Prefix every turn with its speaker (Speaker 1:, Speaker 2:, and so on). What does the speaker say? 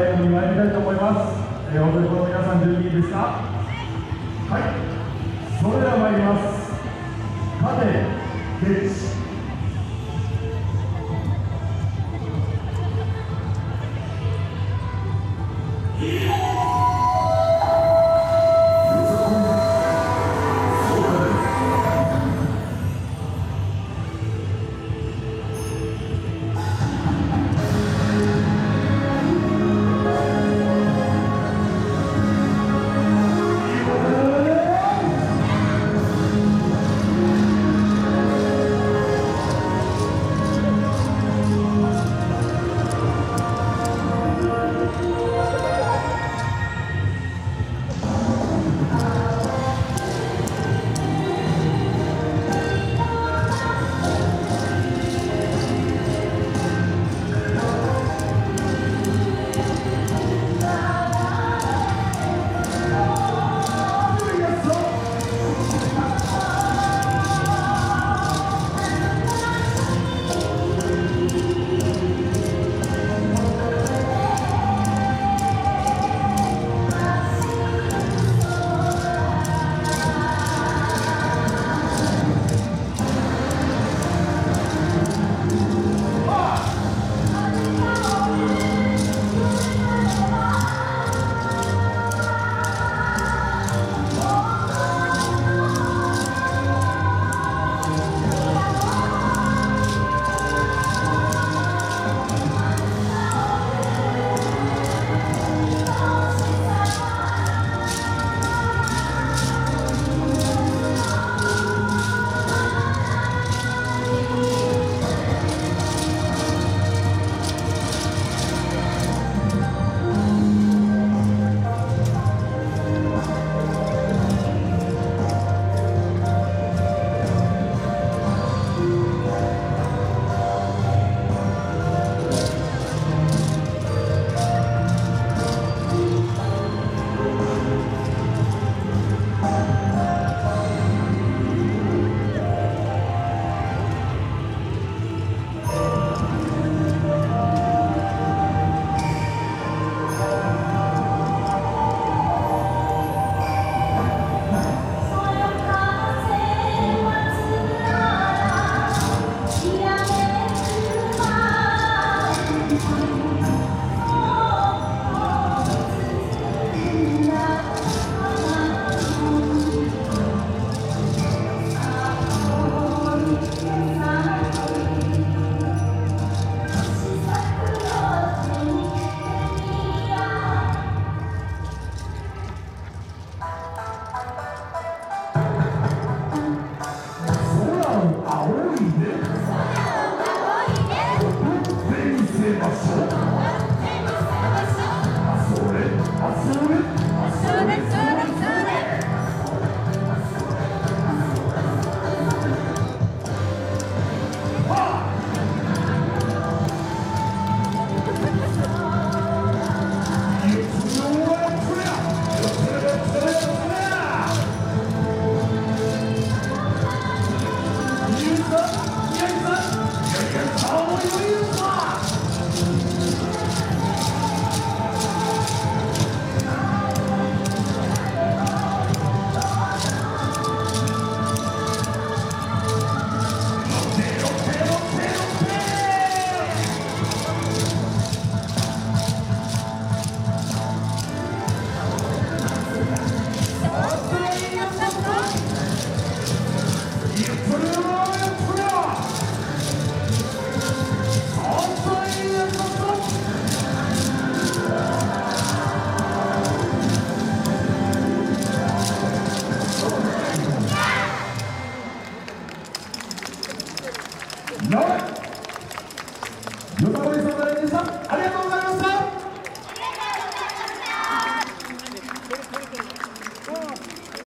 Speaker 1: 最後に参りたいと思います。えー、踊り子の皆さん準備いいですか？はい。それでは参ります。縦て、ゲ